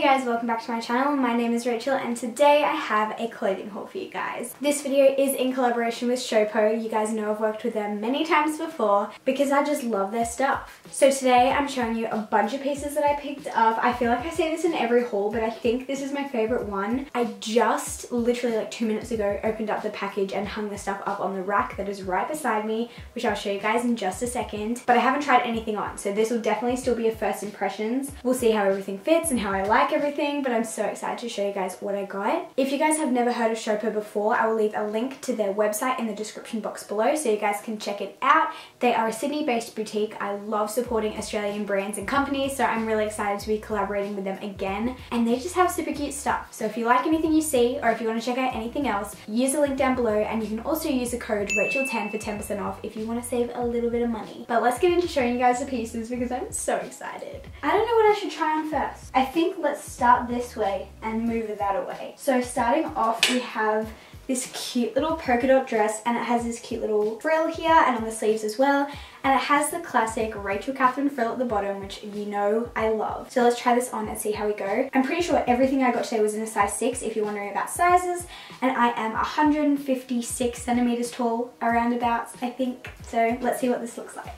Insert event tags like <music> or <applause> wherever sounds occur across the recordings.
Hey guys, welcome back to my channel. My name is Rachel and today I have a clothing haul for you guys. This video is in collaboration with Showpo. You guys know I've worked with them many times before because I just love their stuff. So today I'm showing you a bunch of pieces that I picked up. I feel like I say this in every haul, but I think this is my favorite one. I just literally like two minutes ago opened up the package and hung the stuff up on the rack that is right beside me, which I'll show you guys in just a second. But I haven't tried anything on, so this will definitely still be a first impressions. We'll see how everything fits and how I like like everything, but I'm so excited to show you guys what I got. If you guys have never heard of Showpo before, I will leave a link to their website in the description box below so you guys can check it out. They are a Sydney-based boutique. I love supporting Australian brands and companies, so I'm really excited to be collaborating with them again. And they just have super cute stuff. So if you like anything you see, or if you want to check out anything else, use the link down below, and you can also use the code Rachel10 for 10% off if you want to save a little bit of money. But let's get into showing you guys the pieces because I'm so excited. I don't know what I should try on first. I think let's start this way and move that away. So starting off, we have this cute little polka dot dress and it has this cute little frill here and on the sleeves as well and it has the classic Rachel Catherine frill at the bottom which you know I love. So let's try this on and see how we go. I'm pretty sure everything I got today was in a size 6 if you're wondering about sizes and I am 156 centimeters tall around about I think. So let's see what this looks like.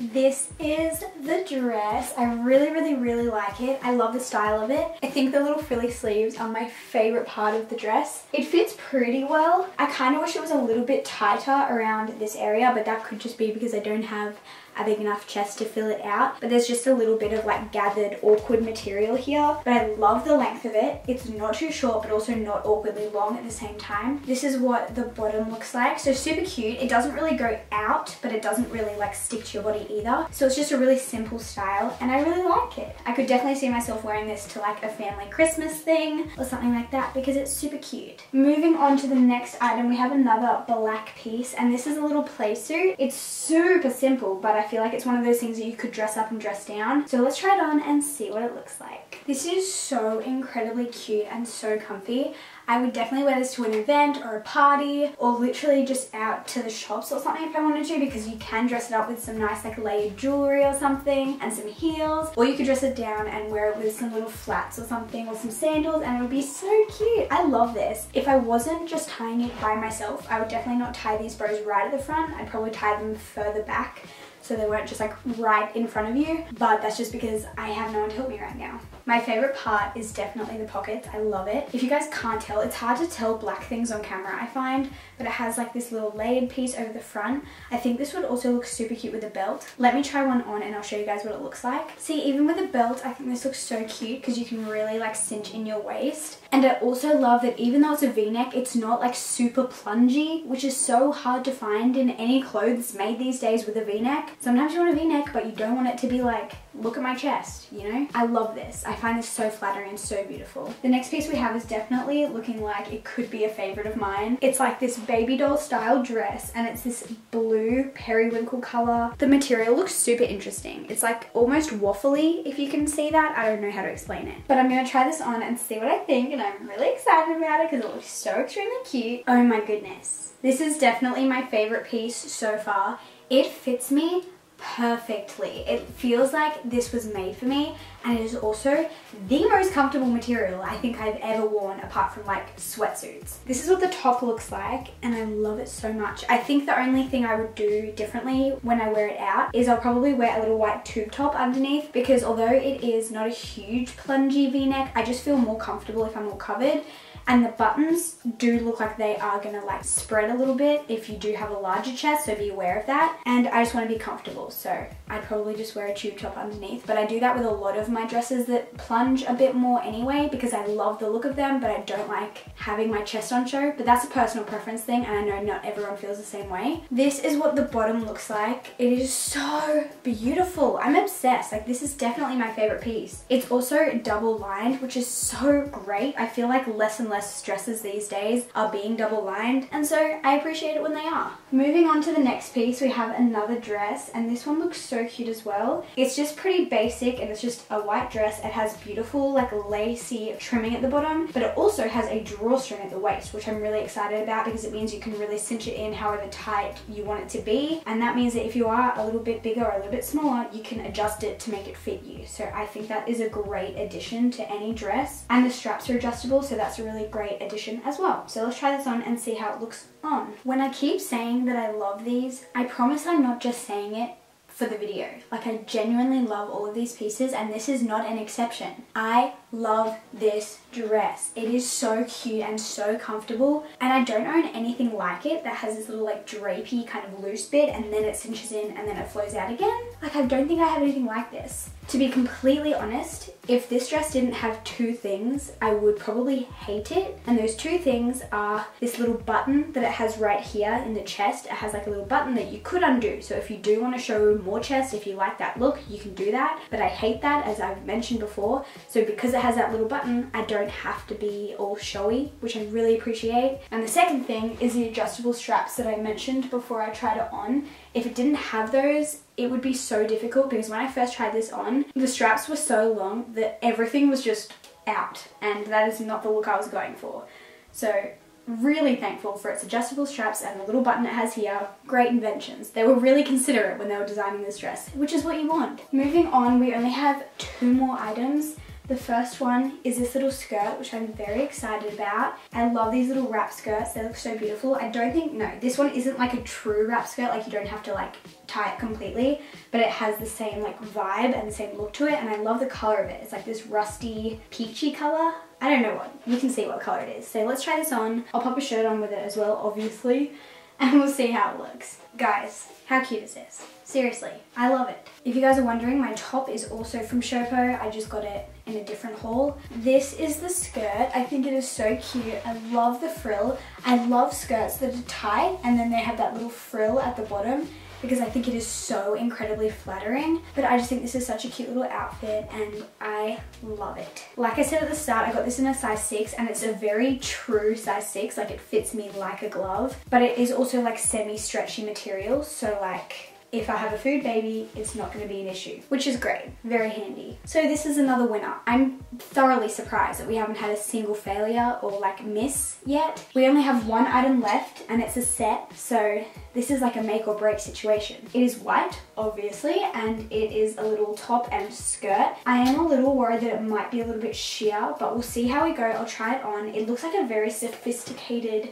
This is the dress. I really, really, really like it. I love the style of it. I think the little frilly sleeves are my favorite part of the dress. It fits pretty well. I kind of wish it was a little bit tighter around this area, but that could just be because I don't have a big enough chest to fill it out. But there's just a little bit of like gathered awkward material here. But I love the length of it. It's not too short, but also not awkwardly long at the same time. This is what the bottom looks like. So super cute. It doesn't really go out, but it doesn't really like stick to your body either. So it's just a really simple style and I really like it. I could definitely see myself wearing this to like a family Christmas thing or something like that because it's super cute. Moving on to the next item, we have another black piece and this is a little play suit. It's super simple, but I feel like it's one of those things that you could dress up and dress down. So let's try it on and see what it looks like. This is so incredibly cute and so comfy. I would definitely wear this to an event or a party or literally just out to the shops or something if I wanted to because you can dress it up with some nice like layered jewelry or something and some heels or you could dress it down and wear it with some little flats or something or some sandals and it would be so cute. I love this. If I wasn't just tying it by myself, I would definitely not tie these bows right at the front. I'd probably tie them further back so they weren't just like right in front of you but that's just because I have no one to help me right now. My favorite part is definitely the pockets. I love it. If you guys can't tell, it's hard to tell black things on camera, I find, but it has like this little layered piece over the front. I think this would also look super cute with a belt. Let me try one on and I'll show you guys what it looks like. See, even with a belt, I think this looks so cute because you can really like cinch in your waist. And I also love that even though it's a v-neck, it's not like super plungy, which is so hard to find in any clothes made these days with a v-neck. Sometimes you want a v-neck, but you don't want it to be like look at my chest, you know? I love this. I find this so flattering and so beautiful. The next piece we have is definitely looking like it could be a favorite of mine. It's like this baby doll style dress and it's this blue periwinkle color. The material looks super interesting. It's like almost waffly, if you can see that. I don't know how to explain it. But I'm gonna try this on and see what I think and I'm really excited about it because it looks so extremely cute. Oh my goodness. This is definitely my favorite piece so far. It fits me perfectly. It feels like this was made for me and it is also the most comfortable material I think I've ever worn apart from like sweatsuits. This is what the top looks like and I love it so much. I think the only thing I would do differently when I wear it out is I'll probably wear a little white tube top underneath because although it is not a huge plungy v-neck, I just feel more comfortable if I'm all covered and the buttons do look like they are gonna like spread a little bit if you do have a larger chest, so be aware of that. And I just wanna be comfortable, so I'd probably just wear a tube top underneath. But I do that with a lot of my dresses that plunge a bit more anyway because I love the look of them, but I don't like having my chest on show. But that's a personal preference thing, and I know not everyone feels the same way. This is what the bottom looks like. It is so beautiful. I'm obsessed. Like, this is definitely my favorite piece. It's also double lined, which is so great. I feel like less and less dresses these days are being double lined and so I appreciate it when they are. Moving on to the next piece we have another dress and this one looks so cute as well. It's just pretty basic and it's just a white dress. It has beautiful like lacy trimming at the bottom but it also has a drawstring at the waist which I'm really excited about because it means you can really cinch it in however tight you want it to be and that means that if you are a little bit bigger or a little bit smaller you can adjust it to make it fit you. So I think that is a great addition to any dress and the straps are adjustable so that's a really great addition as well. So let's try this on and see how it looks on. When I keep saying that I love these, I promise I'm not just saying it for the video. Like I genuinely love all of these pieces and this is not an exception. I love this dress. It is so cute and so comfortable and I don't own anything like it that has this little like drapey kind of loose bit and then it cinches in and then it flows out again. Like I don't think I have anything like this. To be completely honest, if this dress didn't have two things, I would probably hate it. And those two things are this little button that it has right here in the chest. It has like a little button that you could undo. So if you do want to show more chest, if you like that look, you can do that. But I hate that as I've mentioned before. So because it has that little button, I don't have to be all showy, which I really appreciate. And the second thing is the adjustable straps that I mentioned before I tried it on. If it didn't have those, it would be so difficult because when I first tried this on, the straps were so long that everything was just out and that is not the look I was going for. So really thankful for its adjustable straps and the little button it has here. Great inventions. They were really considerate when they were designing this dress, which is what you want. Moving on, we only have two more items the first one is this little skirt, which I'm very excited about. I love these little wrap skirts. They look so beautiful. I don't think, no, this one isn't like a true wrap skirt. Like you don't have to like tie it completely, but it has the same like vibe and the same look to it. And I love the color of it. It's like this rusty peachy color. I don't know what, you can see what color it is. So let's try this on. I'll pop a shirt on with it as well, obviously, and we'll see how it looks. Guys, how cute is this? Seriously, I love it. If you guys are wondering, my top is also from Showpo. I just got it in a different haul. This is the skirt. I think it is so cute. I love the frill. I love skirts that are tight and then they have that little frill at the bottom because I think it is so incredibly flattering. But I just think this is such a cute little outfit and I love it. Like I said at the start, I got this in a size 6 and it's a very true size 6. Like it fits me like a glove. But it is also like semi-stretchy material. So like if I have a food baby, it's not going to be an issue, which is great, very handy. So this is another winner. I'm thoroughly surprised that we haven't had a single failure or like miss yet. We only have one item left and it's a set, so this is like a make or break situation. It is white, obviously, and it is a little top and skirt. I am a little worried that it might be a little bit sheer, but we'll see how we go. I'll try it on. It looks like a very sophisticated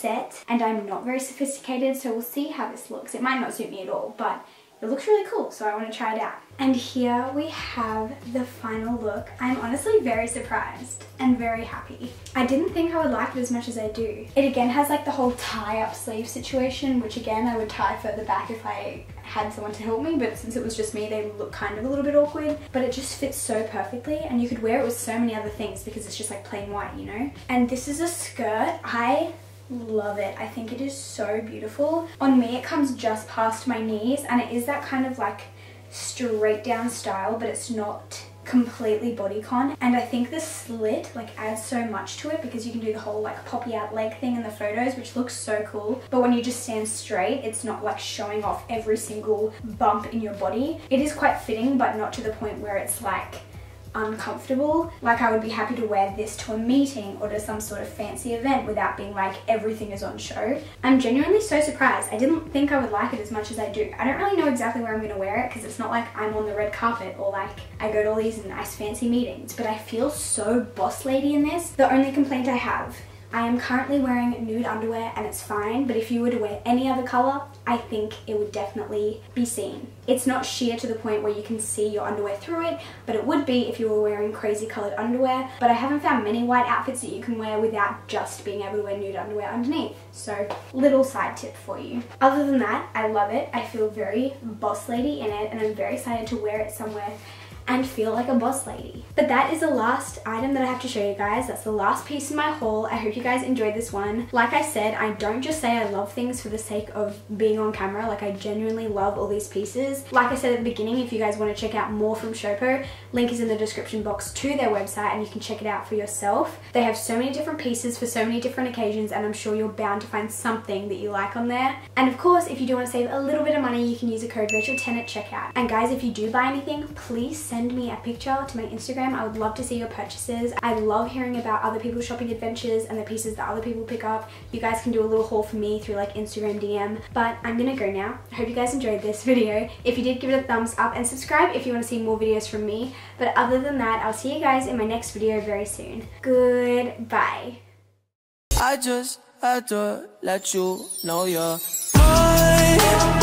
set and I'm not very sophisticated so we'll see how this looks. It might not suit me at all but it looks really cool so I want to try it out. And here we have the final look. I'm honestly very surprised and very happy. I didn't think I would like it as much as I do. It again has like the whole tie up sleeve situation which again I would tie further back if I had someone to help me but since it was just me they look kind of a little bit awkward but it just fits so perfectly and you could wear it with so many other things because it's just like plain white you know and this is a skirt I love it. I think it is so beautiful. On me, it comes just past my knees and it is that kind of like straight down style, but it's not completely bodycon and I think the slit like adds so much to it because you can do the whole like poppy out leg thing in the photos which looks so cool but when you just stand straight it's not like showing off every single bump in your body it is quite fitting but not to the point where it's like uncomfortable. Like I would be happy to wear this to a meeting or to some sort of fancy event without being like everything is on show. I'm genuinely so surprised. I didn't think I would like it as much as I do. I don't really know exactly where I'm going to wear it because it's not like I'm on the red carpet or like I go to all these nice fancy meetings, but I feel so boss lady in this. The only complaint I have I am currently wearing nude underwear and it's fine, but if you were to wear any other color, I think it would definitely be seen. It's not sheer to the point where you can see your underwear through it, but it would be if you were wearing crazy colored underwear. But I haven't found many white outfits that you can wear without just being able to wear nude underwear underneath. So little side tip for you. Other than that, I love it. I feel very boss lady in it and I'm very excited to wear it somewhere and feel like a boss lady. But that is the last item that I have to show you guys. That's the last piece in my haul. I hope you guys enjoyed this one. Like I said, I don't just say I love things for the sake of being on camera. Like I genuinely love all these pieces. Like I said at the beginning, if you guys want to check out more from Showpo, link is in the description box to their website and you can check it out for yourself. They have so many different pieces for so many different occasions and I'm sure you're bound to find something that you like on there. And of course, if you do want to save a little bit of money, you can use the code Rachel10 at checkout. And guys, if you do buy anything, please send me a picture to my Instagram. I would love to see your purchases. I love hearing about other people's shopping adventures and the pieces that other people pick up. You guys can do a little haul for me through like Instagram DM. But I'm gonna go now. I hope you guys enjoyed this <laughs> video. If you did, give it a thumbs up and subscribe if you want to see more videos from me. But other than that, I'll see you guys in my next video very soon. Goodbye. I just had to let you know you're mine